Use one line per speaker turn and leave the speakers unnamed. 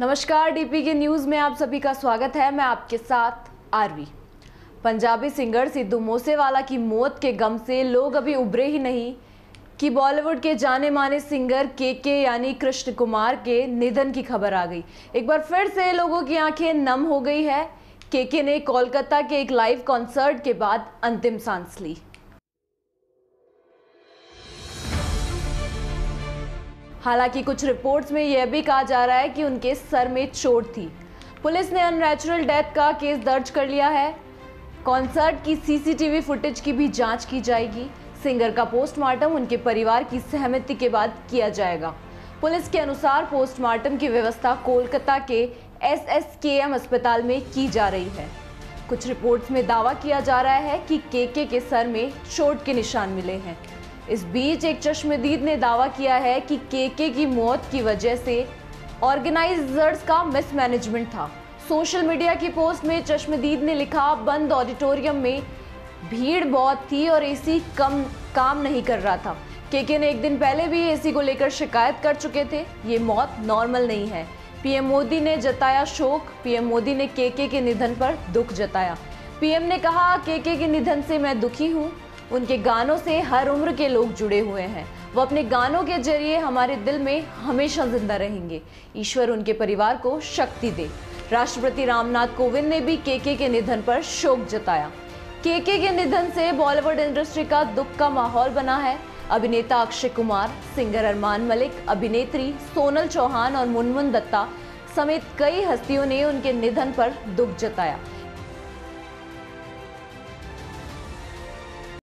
नमस्कार डीपी के न्यूज़ में आप सभी का स्वागत है। मैं आपके साथ आरवी पंजाबी सिंगर सिद्धू मूसेवाला की मौत के गम से लोग अभी उभरे ही नहीं। कि बॉलीवुड के जाने माने सिंगर के के यानी कृष्ण कुमार के निधन की खबर आ गई। एक बार फिर से लोगों की आँखें नम हो गई है। के के ने कोलकाता के एक लाइव कॉन्सर्ट के बाद अंतिम सांस ली। हालाँकि कुछ रिपोर्ट्स में यह भी कहा जा रहा है कि उनके सर में चोट थी। पुलिस ने अननेचुरल डेथ का केस दर्ज कर लिया है। कॉन्सर्ट की सीसीटीवी फुटेज की भी जाँच की जाएगी। सिंगर का पोस्टमार्टम उनके परिवार की सहमति के बाद किया जाएगा। पुलिस के अनुसार पोस्टमार्टम की व्यवस्था कोलकाता के एसएसकेएम अस्पताल में की जा रही है। कुछ रिपोर्ट्स में दावा किया जा रहा है कि केके के सर में चोट के निशान मिले हैं। इस बीच एक चश्मदीद ने दावा किया है कि केके की मौत की वजह से ऑर्गेनाइजर्स का मिसमैनेजमेंट था। सोशल मीडिया की पोस्ट में चश्मदीद ने लिखा, बंद ऑडिटोरियम में भीड़ बहुत थी और एसी कम काम नहीं कर रहा था। केके ने एक दिन पहले भी एसी को लेकर शिकायत कर चुके थे। ये मौत नॉर्मल नहीं है। पीएम मोदी ने जताया शोक। पीएम मोदी ने केके के निधन पर दुख जताया। पीएम ने कहा, केके के निधन से मैं दुखी हूँ। उनके गानों से हर उम्र के लोग जुड़े हुए हैं। वो अपने गानों के ज़रिए हमारे दिल में हमेशा ज़िंदा रहेंगे। ईश्वर उनके परिवार को शक्ति दे। राष्ट्रपति रामनाथ कोविंद ने भी केके के निधन पर शोक जताया। केके के निधन से बॉलीवुड इंडस्ट्री का दुख का माहौल बना है। अभिनेता अक्षय कुमार, सिंगर अरमान मलिक, अभिनेत्री सोनल चौहान और मुनमुन दत्ता समेत कई हस्तियों ने उनके निधन पर दुख जताया।